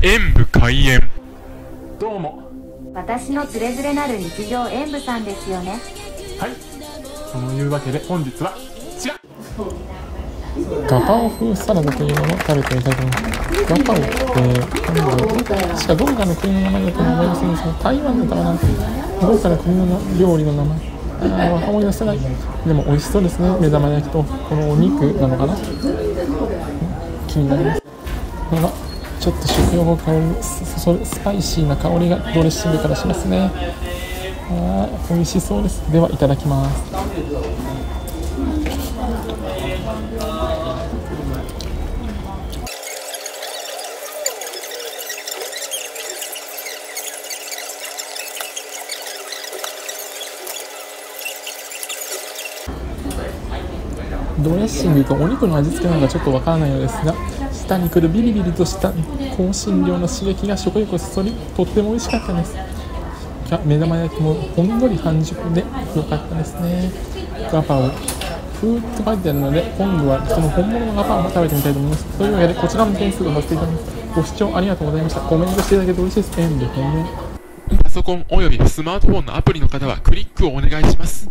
演武開演どうも私のつれづれなる日常演舞さんですよねはいそのいうわけで本日は違うガパオ風サラダというのを食べてみたいと思います。ガパオって、なんだろう、確かどこかの国の名前だと思いませんが、台湾だったかな、どこかの国の料理の名前。ああ、思い出せない。でも美味しそうですね、目玉焼きと、このお肉なのかな。気になります。ちょっと食欲を香るスススパイシーな香りがドレッシングからしますね。あ、美味しそうです。では、いただきます。ドレッシングとお肉の味付けなのかちょっとわからないようですが舌にくるビリビリとした香辛料の刺激が食欲をそそりとっても美味しかったです。目玉焼きもほんのり半熟で良かったですね。ガパオ風って書いてあるので今度はその本物のガパオも食べてみたいと思います。というわけでこちらも点数とさせていただきますご視聴ありがとうございました。コメントしていただけると嬉しいです。パソコンおよびスマートフォンのアプリの方はクリックをお願いします。